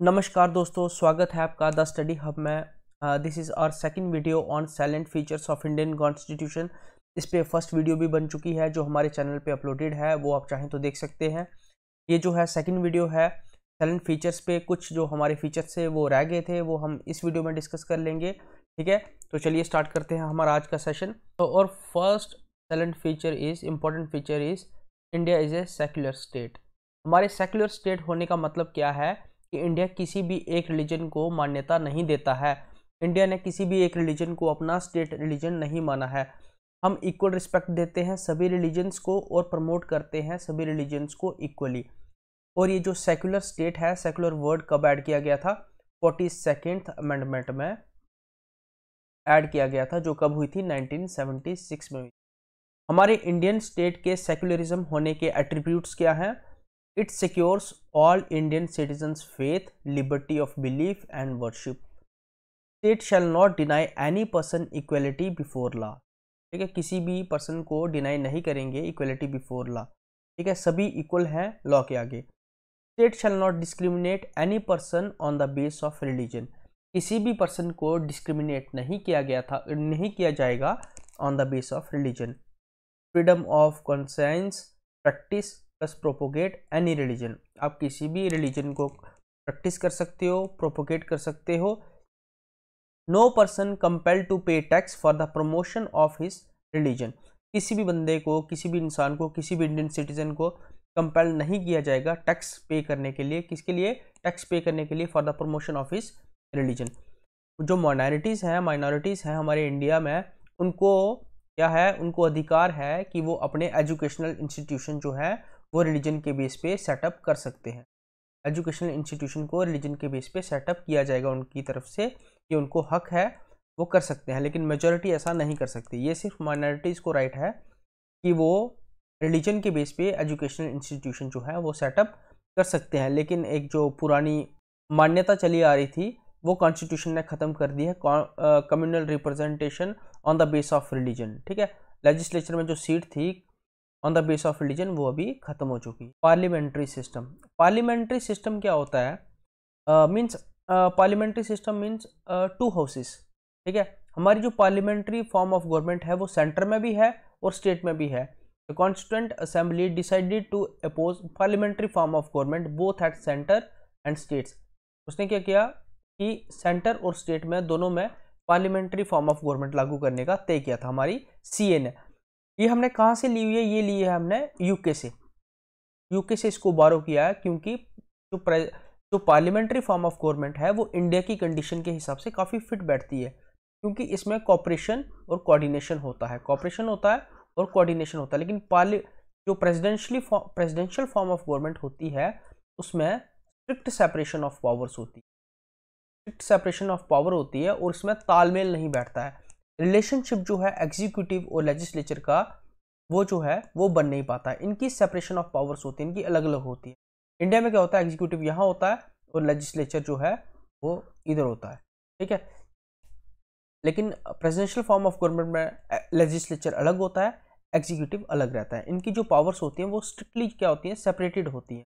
नमस्कार दोस्तों, स्वागत है आपका द स्टडी हब में। This is our second video on silent features of Indian constitution इस पर फ़र्स्ट वीडियो भी बन चुकी है, जो हमारे चैनल पे अपलोडेड है, वो आप चाहें तो देख सकते हैं। ये जो है सेकंड वीडियो है साइलेंट फीचर्स पे कुछ जो हमारे फीचर्स थे, वो रह गए थे, वो हम इस वीडियो में डिस्कस कर लेंगे, ठीक है? तो चलिए स्टार्ट करते हैं हमारा आज का सेशन तो और first silent feature is important feature is India is a secular state हमारे सेकुलर स्टेट होने का मतलब क्या है? कि इंडिया किसी भी एक रिलीजन को मान्यता नहीं देता है। इंडिया ने किसी भी एक रिलीजन को अपना स्टेट रिलीजन नहीं माना है। हम इक्वल रिस्पेक्ट देते हैं सभी रिलीजन्स को और प्रमोट करते हैं सभी रिलीजन्स को इक्वली और ये जो सेकुलर स्टेट है सेकुलर वर्ड कब ऐड किया गया था? फोर्टी सेकेंड अमेंडमेंट में ऐड किया गया था, जो कब हुई थी? 1976 में हमारे इंडियन स्टेट के सेकुलरिज्म होने के एट्रीब्यूट्स क्या हैं? It secures all Indian citizens' faith, liberty of belief and worship. State shall not deny any person equality before law. ठीक है किसी भी पर्सन को डिनाई नहीं करेंगे इक्वलिटी बिफोर लॉ ठीक है सभी इक्वल हैं लॉ के आगे state shall not discriminate any person on the base of religion किसी भी पर्सन को डिस्क्रिमिनेट नहीं किया गया था नहीं किया जाएगा on the base of religion freedom of conscience practice plus propagate any religion. आप किसी भी रिलीजन को प्रैक्टिस कर सकते हो, प्रोपोगेट कर सकते हो। No person compel to pay tax for the promotion of his religion. किसी भी बंदे को, किसी भी इंसान को, किसी भी इंडियन सिटीजन को कंपेल नहीं किया जाएगा टैक्स पे करने के लिए। किसके लिए? टैक्स पे करने के लिए for the promotion of his religion. जो माइनॉरिटीज़ हैं माइनॉरिटीज़ हैं हमारे इंडिया में, उनको क्या है? उनको अधिकार है कि वो अपने एजुकेशनल इंस्टीट्यूशन जो है वो रिलीजन के बेस पे सेटअप कर सकते हैं। एजुकेशनल इंस्टीट्यूशन को रिलीजन के बेस पे सेटअप किया जाएगा उनकी तरफ़ से कि उनको हक है, वो कर सकते हैं, लेकिन मेजोरिटी ऐसा नहीं कर सकती। ये सिर्फ़ माइनॉरिटीज़ को राइट है कि वो रिलीजन के बेस पे एजुकेशनल इंस्टीट्यूशन जो है वो सेटअप कर सकते हैं। लेकिन एक जो पुरानी मान्यता चली आ रही थी, वो कॉन्स्टिट्यूशन ने ख़त्म कर दी है communal representation on the base of religion ठीक है? लेजिस्लेचर में जो सीट थी on the base of religion वो अभी ख़त्म हो चुकी है। पार्लियामेंट्री सिस्टम पार्लियामेंट्री सिस्टम क्या होता है? Means parliamentary system means two houses ठीक है? हमारी जो पार्लियामेंट्री फॉर्म ऑफ़ गवर्नमेंट है, वो सेंटर में भी है और स्टेट में भी है। The constituent assembly decided to oppose parliamentary form of government both at centre and states उसने क्या किया कि सेंटर और स्टेट में, दोनों में पार्लियामेंट्री फॉर्म ऑफ़ गवर्नमेंट लागू करने का तय किया था। हमारी सी ने। ये हमने कहाँ से ली हुई है? ये ली है हमने यूके से। यूके से इसको बारो किया है क्योंकि जो जो पार्लियामेंट्री फॉर्म ऑफ़ गवर्नमेंट है, वो इंडिया की कंडीशन के हिसाब से काफ़ी फिट बैठती है। क्योंकि इसमें कॉपरेशन और कोऑर्डिनेशन होता है। कॉपरेशन होता है और कोऑर्डिनेशन होता है। लेकिन पार्ली जो presidentially presidential form of government होती है, उसमें स्ट्रिक्ट सेपरेशन ऑफ़ पावर्स होती है। स्ट्रिक्ट सेपरेशन ऑफ़ पावर होती है और इसमें तालमेल नहीं बैठता है। रिलेशनशिप जो है एग्जीक्यूटिव और लेजिस्लेचर का, वो जो है, वो बन नहीं पाता। है इनकी सेपरेशन ऑफ़ पावर्स होती है, इनकी अलग अलग होती है। इंडिया में क्या होता है, एग्जीक्यूटिव यहाँ होता है और लेजिस्लेचर जो है, वो इधर होता है। ठीक है? लेकिन प्रेसिडेंशियल फॉर्म ऑफ़ गवर्नमेंट में लेजिस्लेचर अलग होता है, एग्जीक्यूटिव अलग रहता है। इनकी जो पावर्स होती हैं, वो स्ट्रिक्टली क्या होती हैं, सेपरेटेड होती हैं।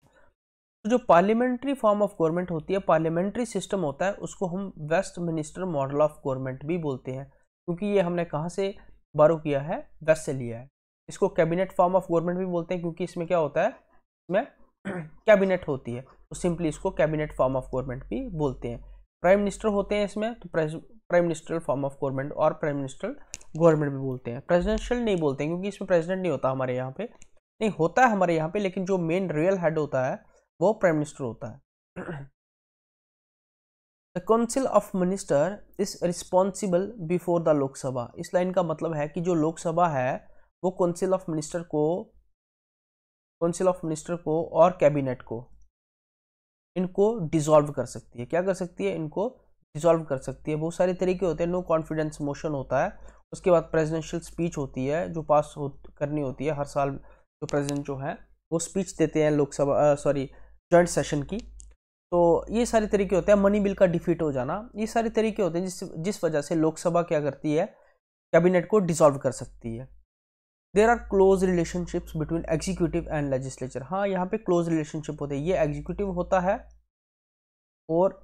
तो जो पार्लियामेंट्री फॉर्म ऑफ़ गवर्नमेंट होती है, पार्लियामेंट्री सिस्टम होता है, उसको हम Westminster model of government भी बोलते हैं। क्योंकि ये हमने कहाँ से बारो किया है? दस से लिया है। इसको कैबिनेट फॉर्म ऑफ़ गवर्नमेंट भी बोलते हैं क्योंकि इसमें क्या होता है? इसमें कैबिनेट होती है। तो सिंपली इसको कैबिनेट फॉर्म ऑफ़ गवर्नमेंट भी बोलते हैं। प्राइम मिनिस्टर होते हैं इसमें तो prime minister form of government और प्राइम मिनिस्टर गवर्नमेंट भी बोलते हैं। प्रेजिडेंशियल नहीं बोलते हैं क्योंकि इसमें प्रेजिडेंट नहीं होता हमारे यहाँ पे। नहीं, होता है हमारे यहाँ पे, लेकिन जो मेन रियल हेड होता है, वो प्राइम मिनिस्टर होता है। The council of minister is responsible before the Lok Sabha इस लाइन का मतलब है कि जो लोकसभा है, वो काउंसिल ऑफ़ मिनिस्टर को काउंसिल ऑफ़ मिनिस्टर को और कैबिनेट को, इनको डिजॉल्व कर सकती है। क्या कर सकती है? इनको डिजॉल्व कर सकती है। बहुत सारे तरीके होते हैं। नो कॉन्फिडेंस मोशन होता है। उसके बाद प्रेजिडेंशियल स्पीच होती है, जो पास हो, करनी होती है। हर साल जो प्रेजिडेंट जो है, वो स्पीच देते हैं लोकसभा सॉरी जॉइंट सेशन की। तो ये सारे तरीके होते हैं मनी बिल का डिफीट हो जाना। ये सारे तरीके होते हैं जिस जिस वजह से लोकसभा क्या करती है कैबिनेट को डिसॉल्व कर सकती है। There are close relationships between executive and legislature हाँ यहाँ पे क्लोज रिलेशनशिप होते हैं। ये एग्जीक्यूटिव होता है और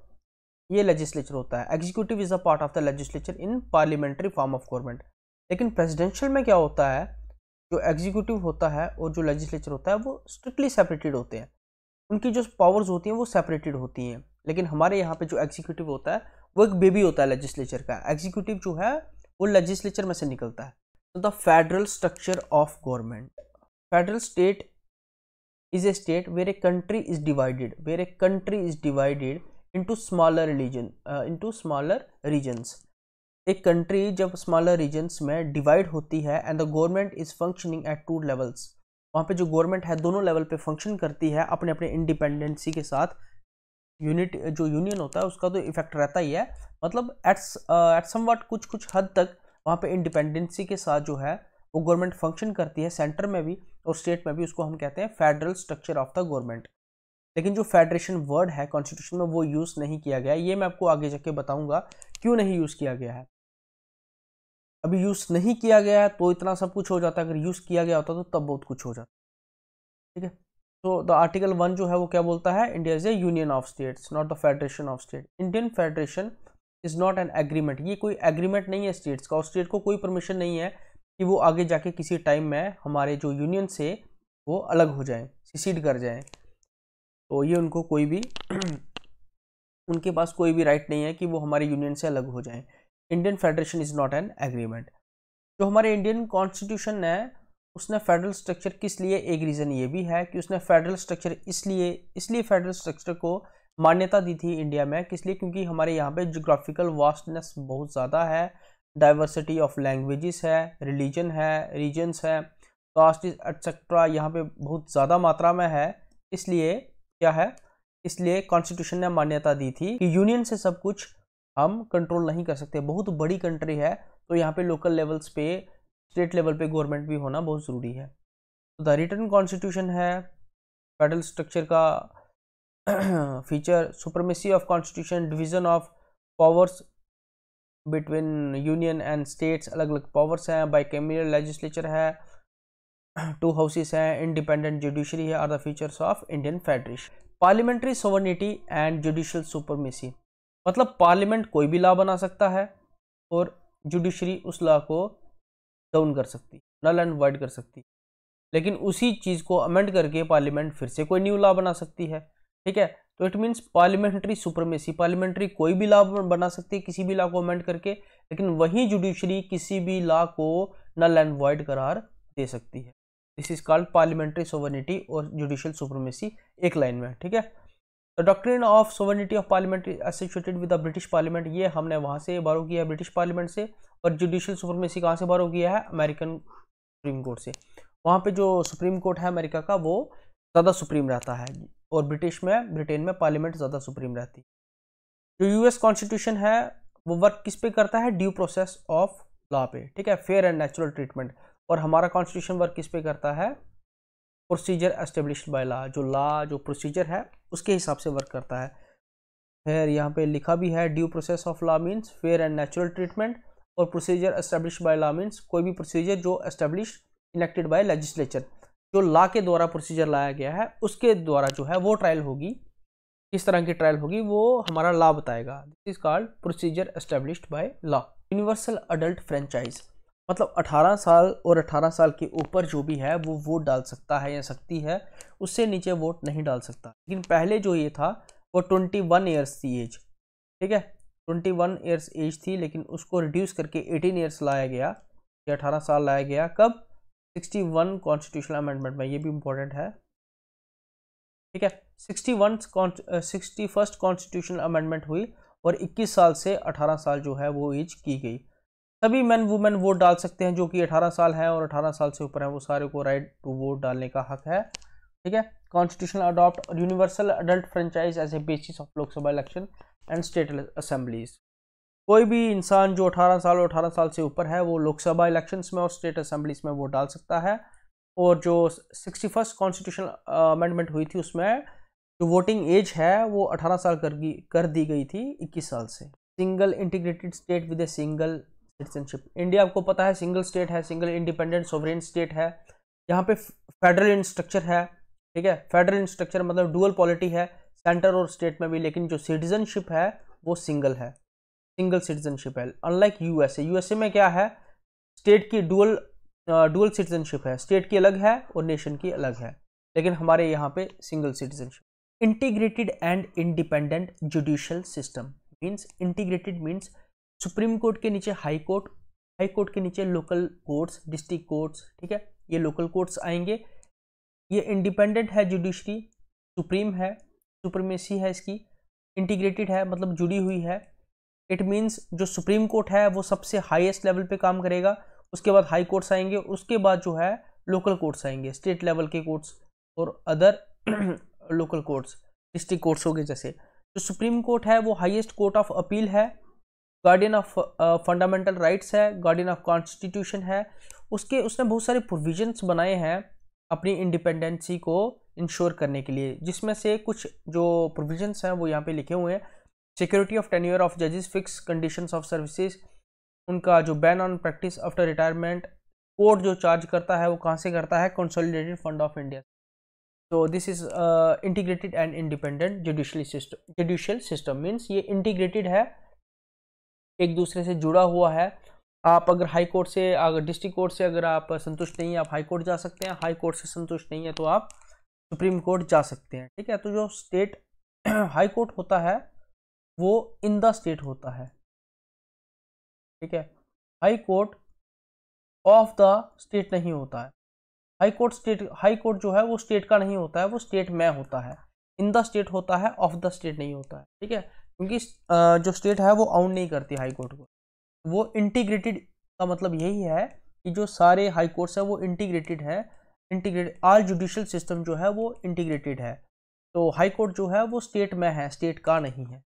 ये लेजिस्लेचर होता है। Executive is a part of the legislature in parliamentary form of government लेकिन प्रेसिडेंशियल में क्या होता है, जो एग्जीक्यूटिव होता है और जो लेजिस्लेचर होता है, वो स्ट्रिक्टली सेपरेटेड होते हैं। उनकी जो पावर्स होती हैं, वो सेपरेटेड होती हैं। लेकिन हमारे यहाँ पे जो एग्जीक्यूटिव होता है, वो एक बेबी होता है लेजिस्लेचर का। एग्जीक्यूटिव जो है, वो लेजिस्लेचर में से निकलता है। तो the federal structure of government federal state is a state where a country is divided where a country is divided into smaller religion into smaller regions एक कंट्री जब स्मॉलर रीजन्स में डिवाइड होती है and the government is functioning at two levels वहाँ पे जो government है, दोनों लेवल पे फ़ंक्शन करती है अपने अपने इंडिपेंडेंसी के साथ। यूनिट जो यूनियन होता है, उसका तो इफ़ेक्ट रहता ही है। मतलब एट एट सम कुछ कुछ हद तक वहाँ पे इंडिपेंडेंसी के साथ जो है, वो गवर्नमेंट फ़ंक्शन करती है सेंटर में भी और स्टेट में भी, उसको हम कहते हैं federal structure of the government लेकिन जो फेडरेशन वर्ड है कॉन्स्टिट्यूशन में वो यूज़ नहीं किया गया। ये मैं आपको आगे जाके बताऊँगा, क्यों नहीं यूज़ किया गया है? अभी यूज़ नहीं किया गया है तो इतना सब कुछ हो जाता है। अगर यूज़ किया गया होता तो तब बहुत कुछ हो जाता। ठीक है? तो द आर्टिकल वन जो है वो क्या बोलता है? India is a union of states, not the federation of state. Indian federation is not an agreement. ये कोई एग्रीमेंट नहीं है स्टेट्स का, और स्टेट को कोई परमिशन नहीं है कि वो आगे जाके किसी टाइम में हमारे जो यूनियन से वो अलग हो जाएँ, सिसीड कर जाएँ। तो ये उनको कोई भी उनके पास कोई भी राइट नहीं है कि वो हमारे यूनियन से अलग हो जाएँ। Indian federation is not an agreement जो हमारे इंडियन कॉन्स्टिट्यूशन है, उसने फेडरल स्ट्रक्चर किस लिए? एक रीज़न ये भी है कि उसने फेडरल स्ट्रक्चर इसलिए इसलिए फेडरल स्ट्रक्चर को मान्यता दी थी इंडिया में किस लिए? क्योंकि हमारे यहाँ पे जोग्राफिकल वास्टनेस बहुत ज़्यादा है डाइवर्सिटी ऑफ़ लैंग्वेजेस है रिलीजन है रीजन्स है कास्ट एट्सेट्रा यहाँ पे बहुत ज़्यादा मात्रा में है। इसलिए क्या है? इसलिए कॉन्स्टिट्यूशन ने मान्यता दी थी कि यूनियन से सब कुछ हम कंट्रोल नहीं कर सकते। बहुत बड़ी कंट्री है तो यहाँ पे लोकल लेवल्स पे स्टेट लेवल पे गवर्नमेंट भी होना बहुत ज़रूरी है। द रिटर्न कॉन्स्टिट्यूशन है फेडरल स्ट्रक्चर का feature supremacy of constitution division of powers between union and states अलग अलग पावर्स हैं बाई कैमियल लेजिस्लेचर है टू हाउसेस हैं इंडिपेंडेंट जुडिशरी है are the features of Indian federation parliamentary sovereignty and judicial supremacy मतलब parliament कोई भी law बना सकता है और जुडिशरी उस लॉ को डाउन कर सकती, नल एंड वाइड कर सकती। लेकिन उसी चीज़ को अमेंड करके पार्लियामेंट फिर से कोई न्यू लॉ बना सकती है, ठीक है? तो it means parliamentary supremacy, parliamentary कोई भी लॉ बना सकती है किसी भी लॉ को अमेंड करके, लेकिन वही जुडिशरी किसी भी लॉ को नल एंड वाइड करार दे सकती है। This is called parliamentary sovereignty और जुडिशियल सुपरमेसी एक लाइन में, ठीक है? The doctrine of sovereignty of parliament associated with the British parliament ये हमने वहाँ से बारो किया है ब्रिटिश पार्लियामेंट से और जुडिशियल सुपरमेसी कहाँ से बारो किया है? अमेरिकन सुप्रीम कोर्ट से। वहाँ पे जो सुप्रीम कोर्ट है अमेरिका का, वो ज़्यादा सुप्रीम रहता है और ब्रिटिश में ब्रिटेन में पार्लियामेंट ज़्यादा सुप्रीम रहती है। जो यूएस कॉन्स्टिट्यूशन है, वो वर्क किस पे करता है? ड्यू प्रोसेस ऑफ़ लॉ पे। ठीक है? फेयर एंड नेचुरल ट्रीटमेंट और हमारा कॉन्स्टिट्यूशन वर्क किस पे करता है? प्रोसीजर एस्टेब्लिश बाय लॉ जो लॉ जो प्रोसीजर है उसके हिसाब से वर्क करता है। फिर यहाँ पे लिखा भी है due process of law means fair and natural treatment और procedure establish by law means कोई भी प्रोसीजर जो एस्टेब्लिश इलेक्टेड बाय लेजिस्लेचर जो लॉ के द्वारा प्रोसीजर लाया गया है, उसके द्वारा जो है वो ट्रायल होगी। किस तरह की ट्रायल होगी, वो हमारा लॉ बताएगा। This is called procedure established by law universal adult franchise मतलब 18 साल और 18 साल के ऊपर जो भी है, वो वोट डाल सकता है या सकती है, उससे नीचे वोट नहीं डाल सकता। लेकिन पहले जो ये था, वो 21 ईयर्स थी एज ठीक है? 21 ईयर्स एज थी, लेकिन उसको रिड्यूस करके 18 ईयर्स लाया गया, या 18 साल लाया गया। कब? 61 कॉन्स्टिट्यूशनल अमेंडमेंट में, ये भी इम्पोर्टेंट है। ठीक है? 61 सिक्सटी फ़र्स्ट कॉन्स्टिट्यूशनल अमेंडमेंट हुई और 21 साल से 18 साल जो है, वो एज की गई। सभी मैन वुमेन वोट डाल सकते हैं जो कि 18 साल हैं और 18 साल से ऊपर हैं। वो सारे को राइट टू वोट डालने का हक है। ठीक है? Constitutional adopt universal adult franchise as a basis of Lok Sabha election and state assemblies कोई भी इंसान जो 18 साल और 18 साल से ऊपर है वो लोकसभा इलेक्शंस में और स्टेट असेंबलीज में वोट डाल सकता है। और जो सिक्सटी फ़र्स्ट कॉन्स्टिट्यूशन अमेंडमेंट हुई थी उसमें जो वोटिंग एज है वो 18 साल कर, कर दी गई थी 21 साल से। Single integrated state with a single citizenship India आपको पता है सिंगल स्टेट है सिंगल इंडिपेंडेंट सोवरेन स्टेट है। यहाँ पे फेडरल इंस्ट्रक्चर है, ठीक है? फेडरल इंस्ट्रक्चर मतलब डुअल पॉलिटी है सेंटर और स्टेट में भी, लेकिन जो सिटीजनशिप है, वो सिंगल है। सिंगल सिटीजनशिप है। अनलाइक यूएसए यूएसए में क्या है? स्टेट की डुअल डुअल सिटीजनशिप है। स्टेट की अलग है और नेशन की अलग है। लेकिन हमारे यहाँ पे single citizenship integrated and independent judicial system means integrated means supreme court के नीचे हाई कोर्ट हाई कोर्ट के नीचे लोकल कोर्ट्स, डिस्ट्रिक्ट कोर्ट्स, ठीक है? ये लोकल कोर्ट्स आएँगे। ये इंडिपेंडेंट है जुडिशरी, सुप्रीम है, सुप्रीमेसी है इसकी, इंटीग्रेटेड है मतलब जुड़ी हुई है। इट मीन्स जो सुप्रीम कोर्ट है, वो सबसे हाईएस्ट लेवल पे काम करेगा। उसके बाद हाई कोर्ट्स आएँगे, उसके बाद जो है लोकल कोर्ट्स आएँगे, स्टेट लेवल के कोर्ट्स और other local courts, district courts हो गए जैसे। जो सुप्रीम कोर्ट है, वो हाईएस्ट कोर्ट ऑफ़ अपील है। गार्डियन ऑफ़ फंडामेंटल राइट्स है गार्डियन ऑफ़ कॉन्स्टिट्यूशन है। उसके, उसने बहुत सारे प्रोविजंस बनाए हैं अपनी इंडिपेंडेंसी को इंश्योर करने के लिए, जिसमें से कुछ जो प्रोविजंस हैं वो यहाँ पे लिखे हुए हैं। सिक्योरिटी ऑफ़ टेन्यूर ऑफ़ जजेस फिक्स कंडीशंस ऑफ़ सर्विसेज़ उनका जो ban on practice after retirement court जो चार्ज करता है वो कहाँ से करता है? कंसोलिडेटेड फंड ऑफ़ इंडिया तो this is integrated and independent judicially system judicial system means ये इंटीग्रेटेड है एक दूसरे से जुड़ा हुआ है। आप अगर हाई कोर्ट से, अगर डिस्ट्रिक्ट कोर्ट से अगर आप संतुष्ट नहीं है, आप हाई कोर्ट जा सकते हैं। हाई कोर्ट से संतुष्ट नहीं है तो आप सुप्रीम कोर्ट जा सकते हैं, ठीक है? तो जो स्टेट हाई कोर्ट होता है, वो इन द स्टेट होता है, ठीक है? High court of the state नहीं होता है। High court state, high court जो है, वो स्टेट का नहीं होता है, वो स्टेट में होता है। इन द स्टेट होता है, ऑफ़ द स्टेट नहीं होता है, ठीक है? क्योंकि जो स्टेट है वो आउन नहीं करती हाई कोर्ट को। वो इंटीग्रेटेड का मतलब यही है कि जो सारे हाई कोर्ट्स हैं वो इंटीग्रेटेड है, इंटीग्रेट आल जुडिशल सिस्टम जो है वो इंटीग्रेटेड है। तो हाई कोर्ट जो है वो स्टेट में है, स्टेट का नहीं है।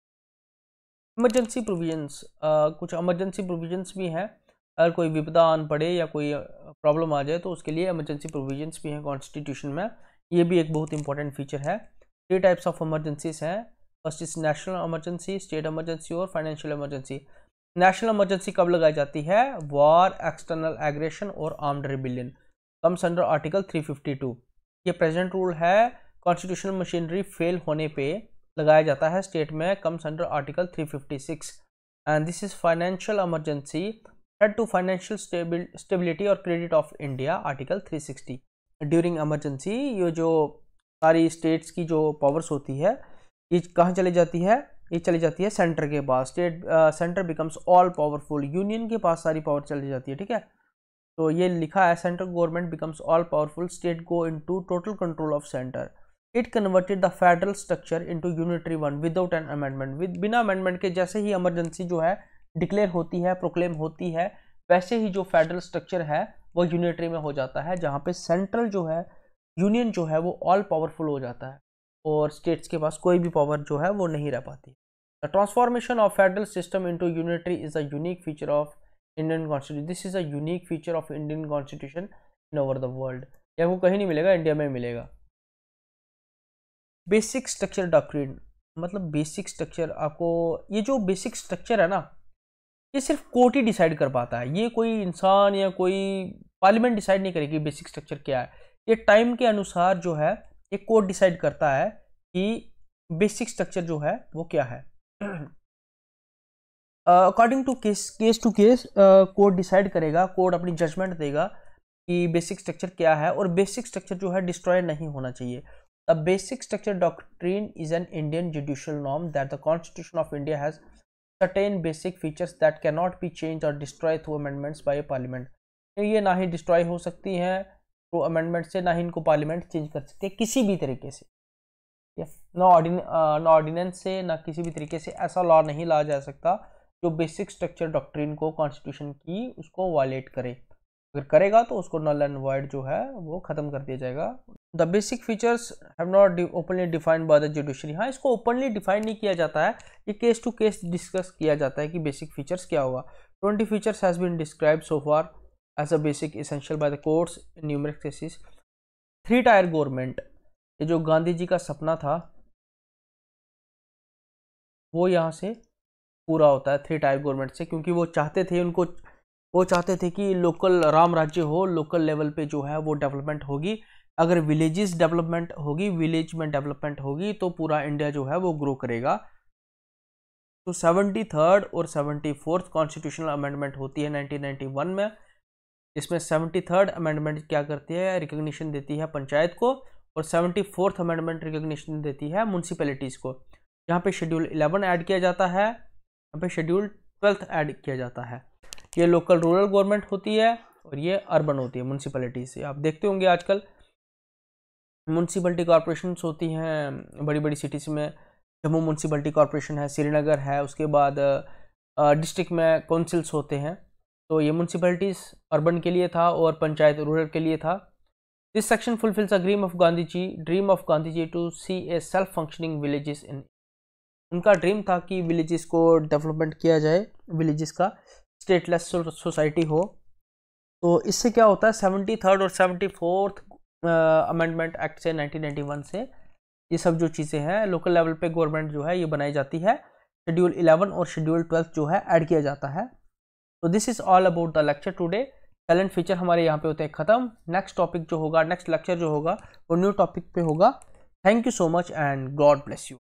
इमरजेंसी प्रोविजंस कुछ इमरजेंसी प्रोविजंस भी हैं। अगर कोई विपदा आन पड़े या कोई प्रॉब्लम आ जाए तो उसके लिए इमरजेंसी प्रोविजंस भी हैं कॉन्स्टिट्यूशन में। ये भी एक बहुत इंपॉर्टेंट फीचर है। थ्री टाइप्स ऑफ़ इमरजेंसीज हैं। First is national emergency state emergency और फाइनेंशियल इमरजेंसी नेशनल इमरजेंसी कब लगाई जाती है? वॉर एक्सटर्नल एग्रेशन और armed rebellion comes under article 352 ये प्रेजेंट रूल है कॉन्स्टिट्यूशनल मशीनरी फेल होने पे लगाया जाता है स्टेट में comes under article 356 and this is financial emergency head to financial stability और credit of India article 360 during emergency ये जो सारी स्टेट्स की जो पावर्स होती है ये कहाँ चली जाती है? ये चली जाती है सेंटर के पास। State centre becomes all powerful union के पास सारी पावर चली जाती है, ठीक है? तो ये लिखा है central government becomes all powerful state go into total control of centre it converted the federal structure into unitary one without an amendment with बिना अमेंडमेंट के जैसे ही इमरजेंसी जो है डिक्लेयर होती है प्रोक्लेम होती है, वैसे ही जो फेडरल स्ट्रक्चर है, वो यूनिटरी में हो जाता है, जहाँ पे सेंट्रल जो है यूनियन जो है, वो ऑल पावरफुल हो जाता है। और स्टेट्स के पास कोई भी पावर जो है वो नहीं रह पाती। The transformation of federal system into unitary is a unique feature of Indian constitution this is a unique feature of Indian constitution in over the world या वो कहीं नहीं मिलेगा इंडिया में मिलेगा। बेसिक स्ट्रक्चर डॉक्ट्रिन मतलब बेसिक स्ट्रक्चर आपको, ये जो बेसिक स्ट्रक्चर है ना, ये सिर्फ़ कोर्ट ही डिसाइड कर पाता है। ये कोई इंसान या कोई पार्लियामेंट डिसाइड नहीं करेगी बेसिक स्ट्रक्चर क्या है। ये टाइम के अनुसार जो है एक कोर्ट डिसाइड करता है कि बेसिक स्ट्रक्चर जो है, वो क्या है। According to case case to case court decide करेगा कोर्ट अपनी जजमेंट देगा कि बेसिक स्ट्रक्चर क्या है और बेसिक स्ट्रक्चर जो है डिस्ट्रॉय नहीं होना चाहिए। The basic structure doctrine is an Indian judicial norm that the constitution of India has certain basic features that not be change और destroy through amendments by parliament ये ना ही डिस्ट्रॉय हो सकती हैं थ्रू अमेंडमेंट से ना ही इनको पार्लियामेंट चेंज कर सकते किसी भी तरीके से। ना ऑर्डिनेंस से, ना किसी भी तरीके से ऐसा लॉ नहीं लाया जा सकता जो बेसिक स्ट्रक्चर डॉक्ट्रिन को कॉन्स्टिट्यूशन की उसको वायलेट करे। अगर करेगा तो उसको नल एंड वाइड जो है वो ख़त्म कर दिया जाएगा। The basic features have not openly defined by the judiciary हाँ इसको ओपनली डिफाइन नहीं किया जाता है, ये केस टू केस डिस्कस किया जाता है कि बेसिक फीचर्स क्या होगा। Twenty features has been describe so far as a basic essential by the in numeric cases three tier government ये जो गांधी जी का सपना था, वो यहाँ से पूरा होता है थ्री टायर गवर्नमेंट से, क्योंकि वो चाहते थे उनको, वो चाहते थे कि लोकल राम राज्य हो लोकल लेवल पे जो है वो डेवलपमेंट होगी। अगर विलेजेस डेवलपमेंट होगी विलेज में डेवलपमेंट होगी तो पूरा इंडिया जो है वो ग्रो करेगा। तो सेवेंटी थर्ड और सेवेंटी फोर्थ कॉन्स्टिट्यूशनल अमेंडमेंट होती है 1991 में। इसमें सेवेंटी थर्ड अमेंडमेंट क्या करती है? रिकोगनीशन देती है पंचायत को और सेवेंटी फोर्थ अमेंडमेंट रिकोगनीशन देती है म्यूनसिपैलिटीज़ को। यहाँ पे शेड्यूल इलेवन ऐड किया जाता है। यहाँ पे शेड्यूल ट्वेल्थ ऐड किया जाता है। ये लोकल रूरल गवर्नमेंट होती है और ये अर्बन होती है म्यूनसिपैलिटी से। आप देखते होंगे आजकल म्यूनसिपलिटी कॉरपोरेशन होती हैं बड़ी बड़ी सिटीज़ में। जम्मू म्यूनसिपलिटी कॉरपोरेशन है, श्रीनगर है, उसके बाद डिस्ट्रिक्ट में काउंसिल्स होते हैं। तो ये म्यूनसिपलिटीज़ अर्बन के लिए था और पंचायत रूरल के लिए था। This section fulfils a dream of Gandhi ji dream of Gandhi ji to see a self functioning villages in उनका ड्रीम था कि विलेजेस को डेवलपमेंट किया जाए विलेजेस का स्टेटलेस सोसाइटी हो। तो इससे क्या होता है सेवेंटी थर्ड और सेवेंटी फोर्थ अमेंडमेंट एक्ट से 1991 से ये सब जो चीज़ें हैं लोकल लेवल पे गवर्नमेंट जो है ये बनाई जाती है। शेड्यूल 11 और शेड्यूल 12 जो है ऐड किया जाता है। तो this is all about the lecture today talent feature हमारे यहाँ पे होते हैं ख़त्म. नेक्स्ट टॉपिक जो होगा नेक्स्ट लेक्चर जो होगा, वो न्यू टॉपिक पे होगा. Thank you so much and God bless you